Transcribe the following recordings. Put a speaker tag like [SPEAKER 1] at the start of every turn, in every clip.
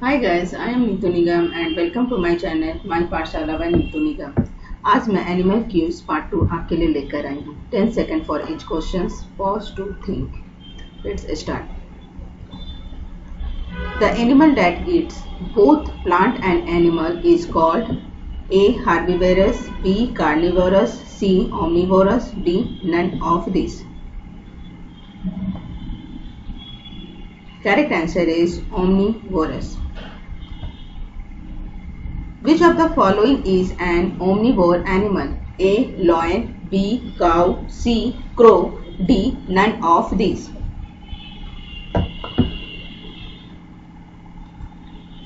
[SPEAKER 1] Hi guys, I am Neetu Nigam and welcome to my channel My Patshala by Neetu Nigam. आज मैं animal cues part two आपके लिए लेकर आई हूँ ten second for each question pause to think let's start the animal that eats both plant and animal is called A herbivorous B carnivorous C omnivorous D none of this Correct answer is omnivorous. Which of the following is an omnivore animal? A. Lion B. Cow C. Crow D. None of these.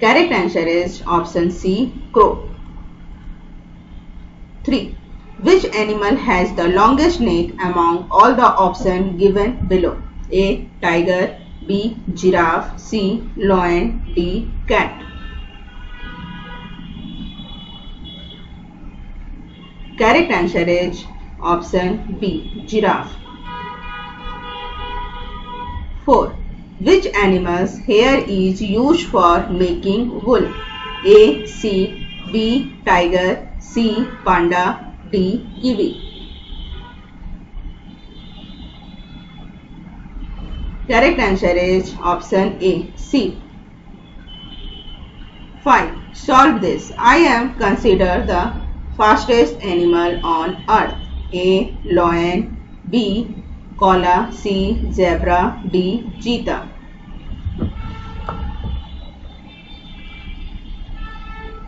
[SPEAKER 1] Correct answer is option C. Crow. 3. Which animal has the longest neck among all the options given below? A. Tiger B. Giraffe C. Lion D. Cat Correct answer is option B. Giraffe 4. Which animal's hair is used for making wool? A. Sheep B. Tiger C. Panda D. Kiwi Correct answer is option A. C. 5. Solve this. I am considered the fastest animal on earth. A. Lion B. Koala C. Zebra D. Cheetah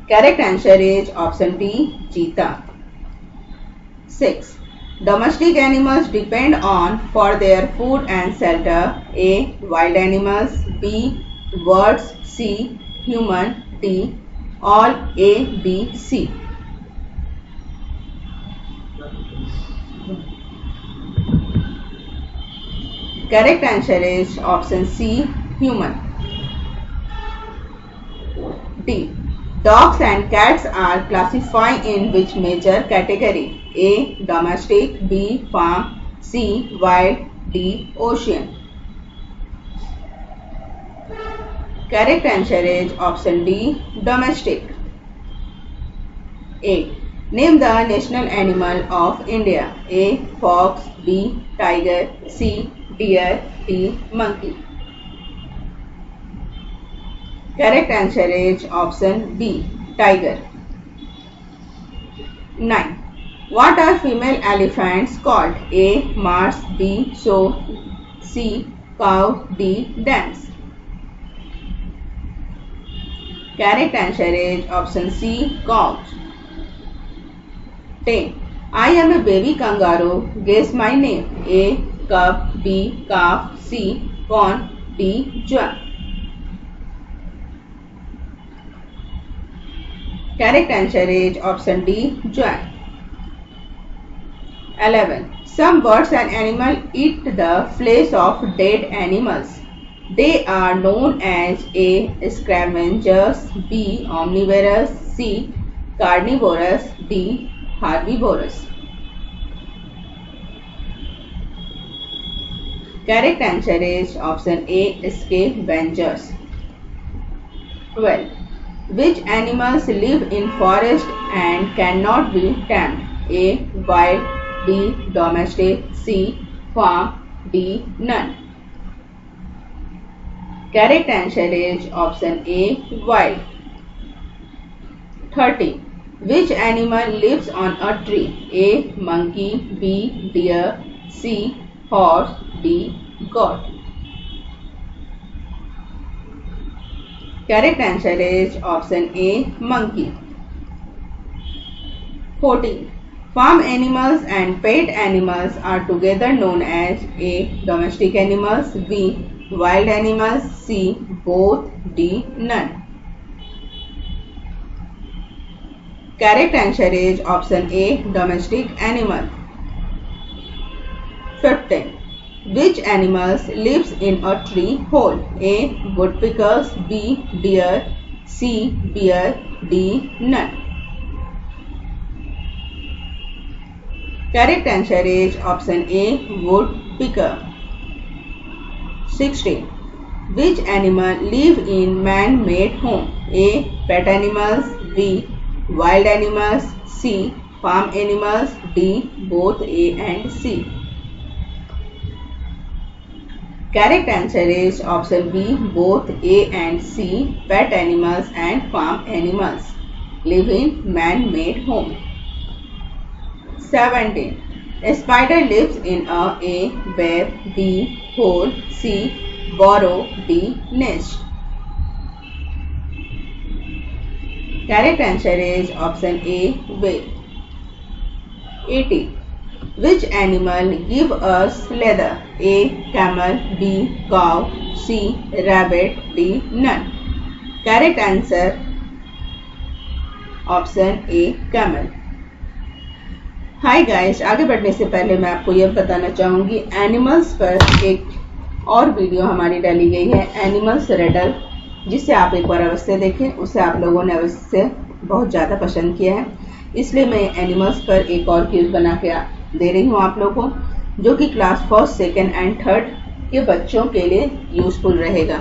[SPEAKER 1] Correct answer is option D. Cheetah. 6. Domestic animals depend on for their food and shelter. A. Wild animals. B. Birds. C. Human. D. All A, B, C. Correct answer is option C. Human. D. Dogs and cats are classified in which major category? A. Domestic B. Farm C. Wild D. Ocean Correct answer is option D. Domestic 8. Name the national animal of India. A. Fox B. Tiger C. Deer D. Monkey Correct answer is option B. Tiger. 9. What are female elephants called? A. Mars B. Show C. Cow D. Dance. Correct answer is option C. Cows. 10. I am a baby kangaroo. Guess my name. A. Cub B. Calf C. Fawn D. Jug. Correct answer is option D. Joey. 11. Some birds and animals eat the flesh of dead animals. They are known as A. Scavengers B. Omnivorous C. Carnivorous D. Herbivorous. Correct answer is option A. escape Scavengers. 12. Which animals live in forest and cannot be tamed? A. Wild B. Domestic C. Farm D. None. Correct answer is option A. Wild. 30. Which animal lives on a tree? A. Monkey B. Deer C. Horse D. Goat. Correct answer is option A. Monkey. 14. Farm animals and pet animals are together known as A. Domestic animals B. Wild animals C. Both D. None. Correct answer is option A. Domestic animal. 15. Which animals lives in a tree hole? A. Woodpeckers B. Deer C. Bear D. None. Correct answer is option A. Woodpecker. 16. Which animal live in man-made home? A. Pet animals. B. Wild animals. C. Farm animals. D. Both A and C. Correct answer is option B. Both A and C. Pet animals and farm animals live in man-made home. 17. A spider lives in a A. Web B. Hole C borrow, D. Nest. Correct answer is option A. Whale. 80. Which animal give us leather? A. Camel B. Cow C. Rabbit D. None. Correct answer option A camel hi guys आगे बढ़ने से पहले मैं आपको यह बताना चाहूँगी animals पर एक और वीडियो हमारी डाली गई है एनिमल्स रेडल जिसे आप एक बार अवश्य देखें, उसे आप लोगों ने अवश्य बहुत ज़्यादा पसंद किया है। इसलिए मैं एनिमल्स पर एक और क्यूज बना के दे रही हूँ आप लोगों को, जो कि class first, second and third के बच्चों के लिए यूजफुल रहेगा।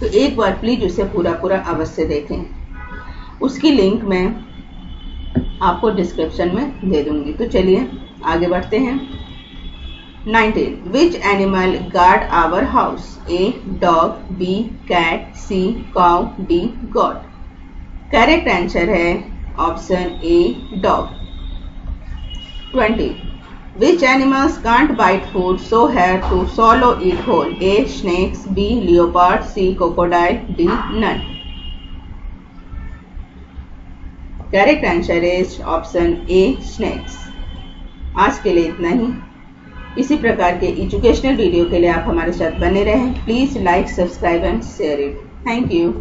[SPEAKER 1] तो एक बार प्लीज़ उसे पूरा पूरा अवश्य देखें। उसकी लिंक मैं आपको डिस्क्रिप्शन में दे दूँगी। तो चलिए, आगे बढ़ते हैं। 19. Which animal guard our house? A. Dog B. Cat C. Cow D. Goat Correct answer है option A. Dog 20. Which animals can't bite food so have to swallow it whole? A. Snakes B. Leopard C. Crocodile D. None Correct answer is option A. Snakes आज के लिए इतना ही इसी प्रकार के educational video के लिए आप हमारे साथ बने रहें। Please like subscribe and share it thank you